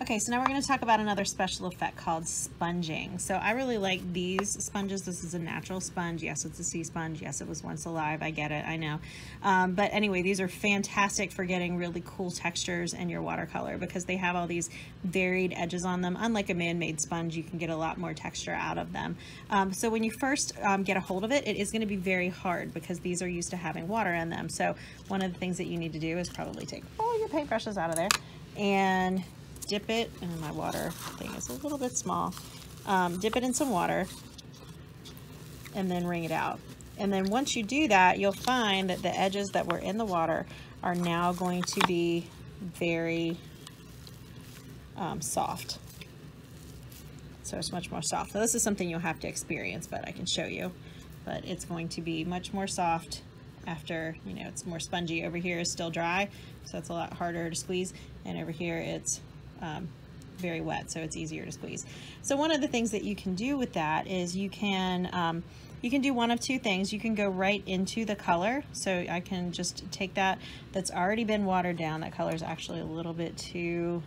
Okay, so now we're going to talk about another special effect called sponging. So I really like these sponges. This is a natural sponge. Yes, it's a sea sponge. Yes, it was once alive. I get it. I know. Um, but anyway, these are fantastic for getting really cool textures in your watercolor because they have all these varied edges on them. Unlike a man-made sponge, you can get a lot more texture out of them. Um, so when you first um, get a hold of it, it is going to be very hard because these are used to having water in them. So one of the things that you need to do is probably take all your paintbrushes out of there and dip it, and my water thing is a little bit small, um, dip it in some water and then wring it out. And then once you do that, you'll find that the edges that were in the water are now going to be very um, soft. So it's much more soft. So this is something you'll have to experience, but I can show you. But it's going to be much more soft after, you know, it's more spongy. Over here is still dry, so it's a lot harder to squeeze. And over here it's um, very wet, so it's easier to squeeze. So one of the things that you can do with that is you can um, you can do one of two things. You can go right into the color. So I can just take that that's already been watered down. That color is actually a little bit too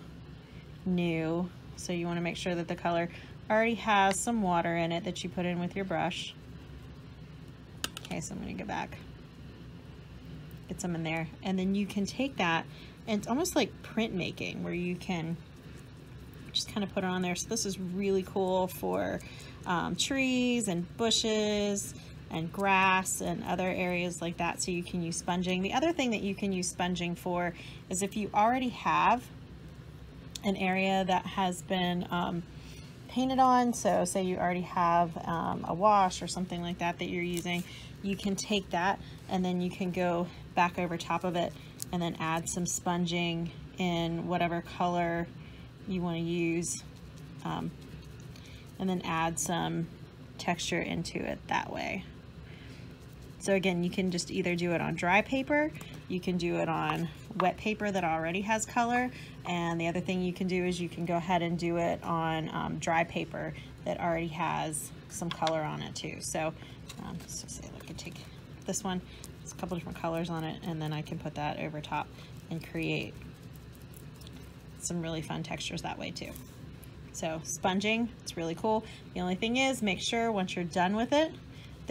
new. So you want to make sure that the color already has some water in it that you put in with your brush. Okay, so I'm going to go back. Get some in there. And then you can take that and it's almost like printmaking where you can just kind of put it on there. So this is really cool for um, trees and bushes and grass and other areas like that so you can use sponging. The other thing that you can use sponging for is if you already have an area that has been um, painted on, so say you already have um, a wash or something like that that you're using, you can take that and then you can go back over top of it and then add some sponging in whatever color you want to use um, and then add some texture into it that way. So again, you can just either do it on dry paper, you can do it on wet paper that already has color, and the other thing you can do is you can go ahead and do it on um, dry paper that already has some color on it too. So, um, so say I could take this one, it's a couple different colors on it, and then I can put that over top and create some really fun textures that way too. So sponging, it's really cool. The only thing is make sure once you're done with it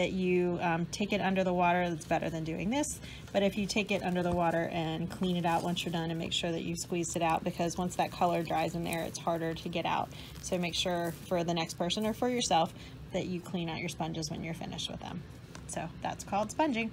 that you um, take it under the water. That's better than doing this. But if you take it under the water and clean it out once you're done and make sure that you've squeezed it out because once that color dries in there, it's harder to get out. So make sure for the next person or for yourself that you clean out your sponges when you're finished with them. So that's called sponging.